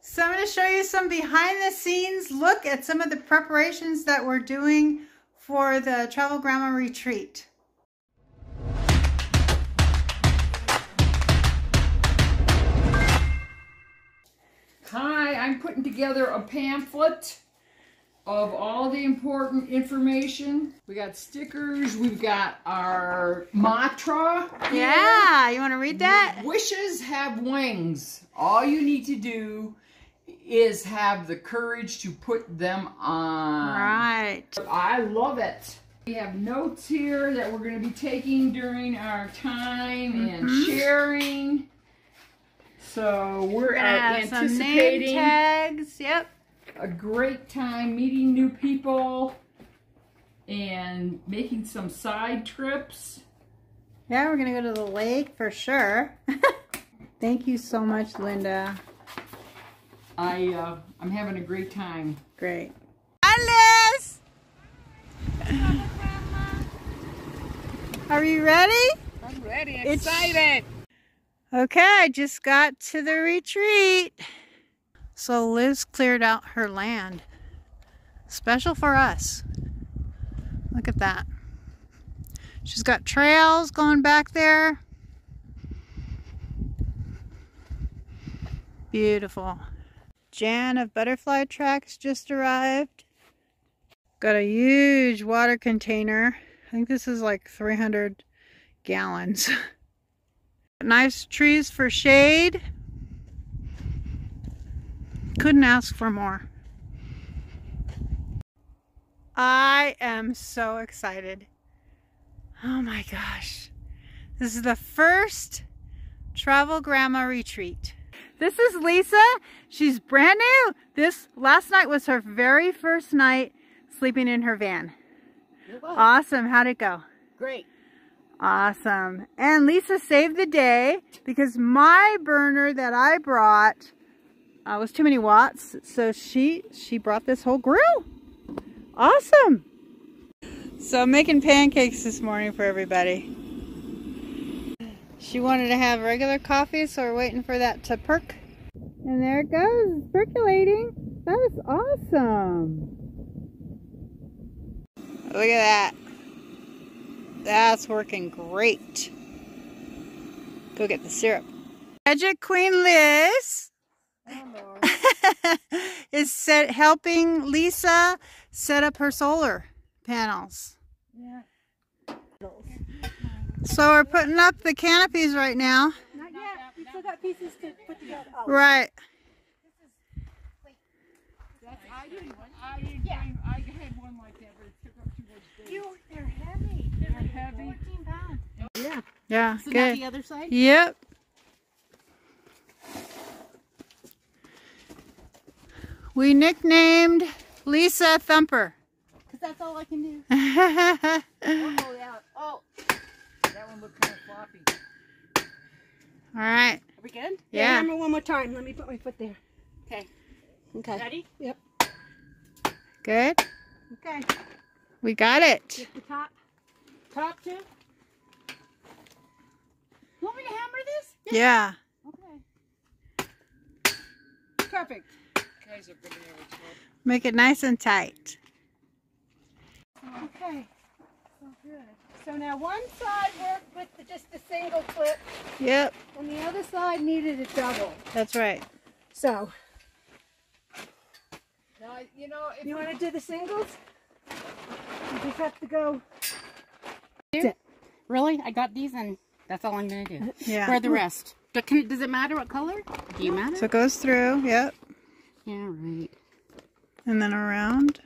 So I'm going to show you some behind the scenes look at some of the preparations that we're doing for the Travel Grandma Retreat. Hi, I'm putting together a pamphlet of all the important information. We got stickers, we've got our mantra. here. Yeah, you want to read that? Wishes have wings. All you need to do is have the courage to put them on. Right. I love it. We have notes here that we're going to be taking during our time and Mhm. sharing. So we're uh, Have some name tags. Yep. a great time meeting new people and making some side trips. Yeah, we're going to go to the lake for sure. Thank you so much, Linda. I uh, I'm having a great time. Great. Alice! Are you ready? I'm ready, It's- excited. Okay, I just got to the retreat. So Liz cleared out her land. Special for us. Look at that. She's got trails going back there. Beautiful. Jan of Butterfly Tracks just arrived. Got a huge water container. I think this is like 300 gallons. Nice trees for shade. Couldn't ask for more. I am so excited. Oh my gosh. This is the first Travel Grandma Retreat. This is Lisa. She's brand new. This last night was her very first night sleeping in her van. Awesome. How'd it go? Great. Awesome. And Lisa saved the day because my burner that I brought uh, was too many watts. So she, she brought this whole grill. Awesome. So I'm making pancakes this morning for everybody. She wanted to have regular coffee, so we're waiting for that to perk. And there it goes, it's percolating. That is awesome. Look at that. That's working great. Go get the syrup. Magic Queen Liz is set, helping Lisa set up her solar panels. Yeah. So we're putting up the canopies right now. Not yet. We still got pieces to put together. Oh. Right. I didn't. I didn't. Yeah. I had one like that, but it took up too much space. You, they're heavy. They're heavy. 14 pounds. Yeah. Yeah, So good. the other side? Yep. We nicknamed Lisa Thumper. Because that's all I can do. All yeah. That one looked kind of floppy. right. are we good? Yeah. Hammer one more time. Let me put my foot there. Okay. Okay. Ready? Yep. Good. Okay. We got it. Get the top. Top two. Want me to hammer this? Yeah. Okay. Perfect. Guys are gonna have a trouble. Make it nice and tight. Okay. So good. So now one side worked with the, just a single clip, Yep. and the other side needed a double. That's right. So, Now, you know, if you want to do the singles? You just have to go. Really? I got these and that's all I'm going to do. Yeah. Where are the rest? Do- can- Does it matter what color? Do you matter? So it goes through. Yep. Yeah, right. And then around.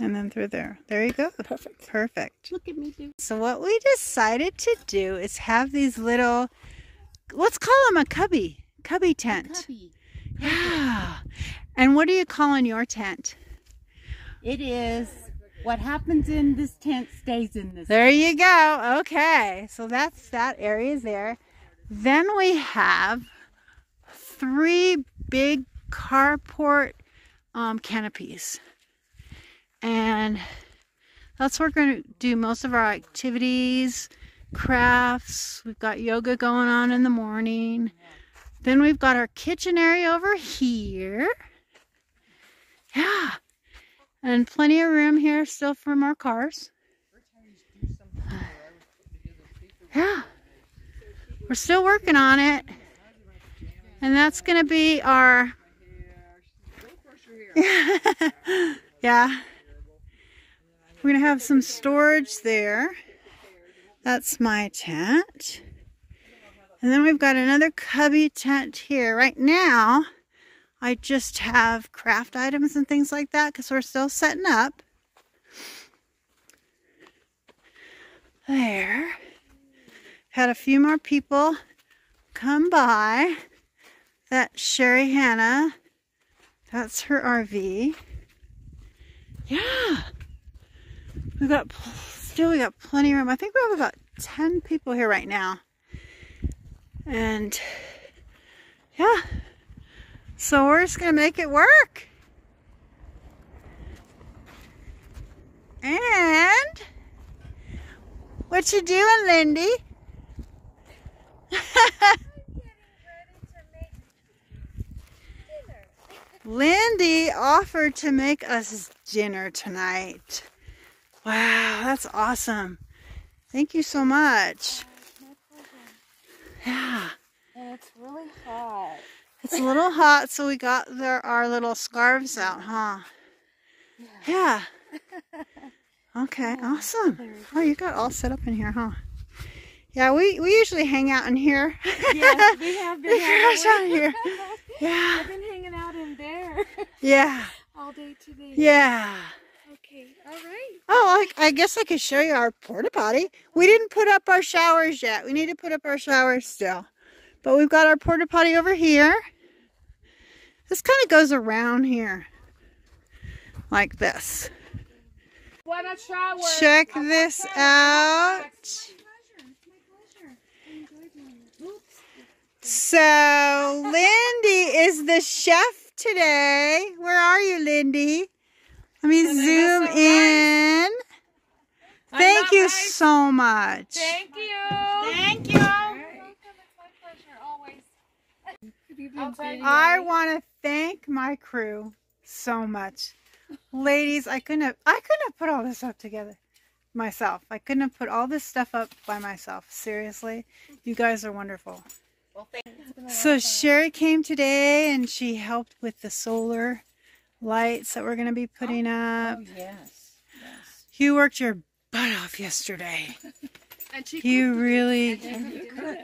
And then through there. There you go. Perfect. Perfect. Look at me do. So what we decided to do is have these little, let's call them a cubby, cubby tent. Cubby. Yeah. And what do you call in your tent? It is what happens in this tent stays in this. There you go. Okay. So that's that area is there. Then we have three big carport um, canopies. And that's where we're going to do most of our activities, crafts. We've got yoga going on in the morning. Then we've got our kitchen area over here. Yeah. And plenty of room here still from our cars. Yeah. We're still working on it. And that's going to be our... yeah. We're going to have some storage there. That's my tent. And then we've got another cubby tent here. Right now, I just have craft items and things like that because we're still setting up. There. Had a few more people come by. That Sherry Hannah. That's her RV. Yeah. We got still we got plenty of room. I think we have about 10 people here right now. And yeah. So we're just gonna make it work. And what you doing, Lindy? Lindy offered to make us dinner tonight. Wow, that's awesome. Thank you so much. Yeah. And it's really hot. It's a little hot, so we got their, our little scarves out, huh? Yeah. Okay, awesome. Oh, you got all set up in here, huh? Yeah, we, we usually hang out in here. Yes, we have been Gosh, out here. Yeah. I've been hanging out in there Yeah. all day today. Yeah. Okay, all right. Oh, I, I guess I could show you our porta potty. We didn't put up our showers yet. We need to put up our showers still. But we've got our porta potty over here. This kind of goes around here. Like this. Wanna shower? Check this out. So, Lindy is the chef today. Where are you, Lindy? Let me zoom in. Thank you so much. Thank you. Thank you. I want to thank my crew so much. Ladies, I couldn't have I couldn't have put all this up together myself. I couldn't have put all this stuff up by myself. Seriously. You guys are wonderful. So Sherry came today and she helped with the solar lights that we're going to be putting oh, oh, up. yes. You worked your butt off yesterday. And You really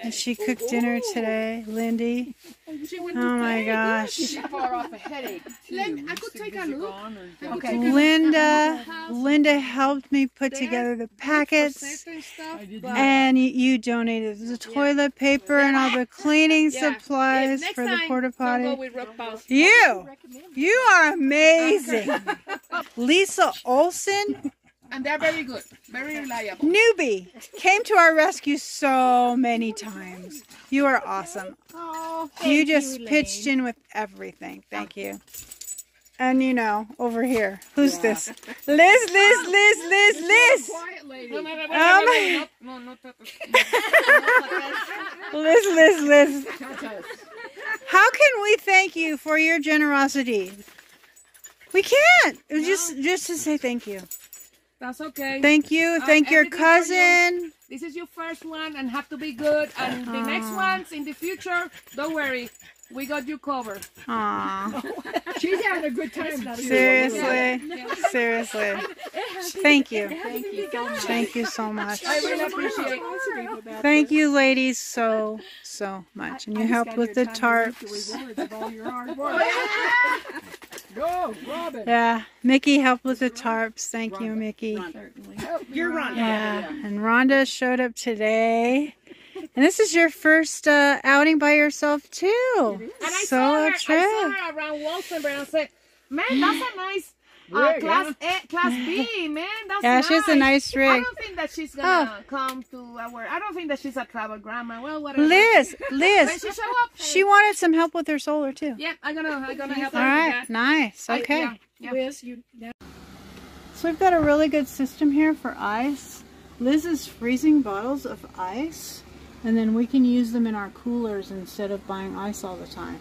and she cooked dinner today, Lindy. Oh my gosh. Far off a headache. Too. Len, I could take a look. Okay. Linda Linda helped me put together the packets and stuff. and you, you donated the toilet paper and all the cleaning Yeah. supplies Next for the porta don't go potty. with rock balls. You you are amazing. Lisa Olson, And they're very good, very reliable. newbie, came to our rescue so many times. You are awesome. Oh, you just pitched in with everything. Thank you. And you know, over here, who's this? Liz, Liz, Liz, Liz, Liz. Quiet lady. No, no, no, Um, no, no, no, no, Liz, Liz, Liz. How can we thank you for your generosity? We can't. It was Just, just to say thank you. That's okay. Thank you. Uh, Thank your everything for you. cousin. This is your first one and have to be good. And the next ones in the future, don't worry. We got you covered. Aw, She's having a good time. too. seriously, seriously. Thank you. Thank you so much. Thank you so much. I really appreciate it. Thank you, ladies, so, so much. And you helped with the tarps. Go, Robin. Yeah, Mickey helped with the tarps. Thank you, Mickey. You're Ron. Yeah, and Rhonda showed up today. And this is your first uh, outing by yourself, too. And I so saw her, a I trip. saw her around Walsenburg and I said, man, that's a nice uh, Rig, class A, class B, man. That's Yeah, nice. she has a nice I rig. Oh. don't think that she's gonna come to our. I don't think that she's a travel grandma. Well, whatever. Liz, When Liz, she show up, she wanted some help with her solar, too. yeah, I'm gonna, I'm gonna help All her right, with that. nice. I- Okay. yeah, yeah. Liz, you. So we've got a really good system here for ice. Liz is freezing bottles of ice And then we can use them in our coolers instead of buying ice all the time.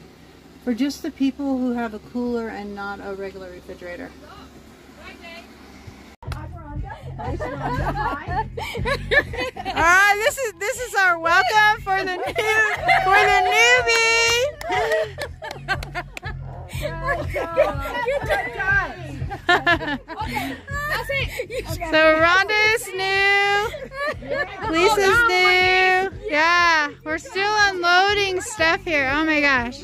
For just the people who have a cooler and not a regular refrigerator. Alright, ah, this is this is our welcome for the new for the newbie. so Rhonda is new. Lisa's new. Yeah, we're still unloading stuff here. Oh my gosh.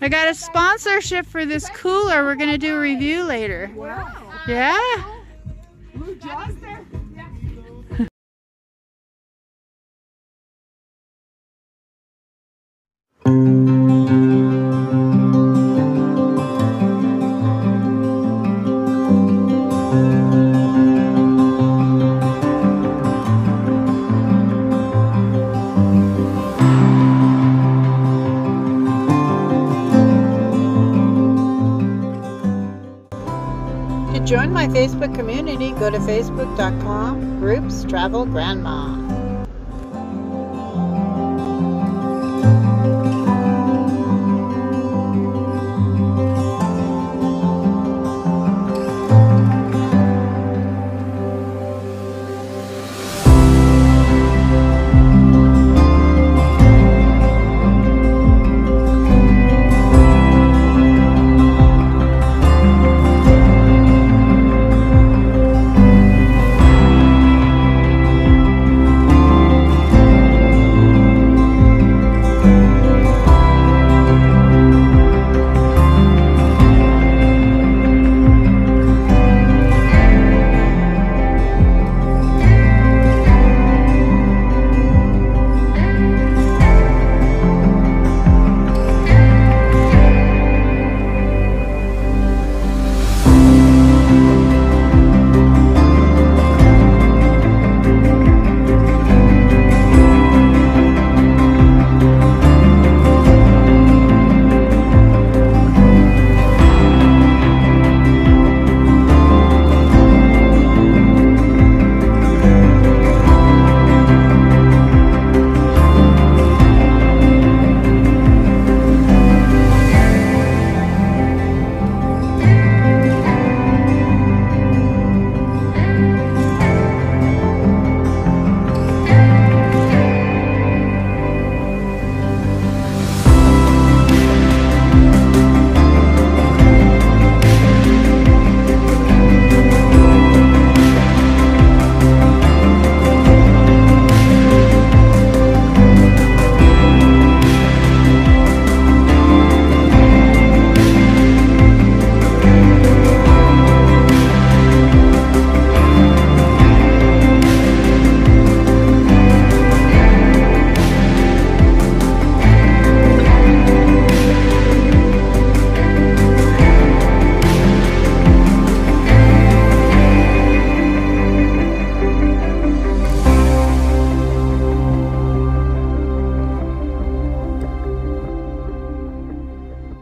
I got a sponsorship for this cooler. We're gonna do a review later. Yeah. Join my Facebook community, go to facebook.com groups travel grandma.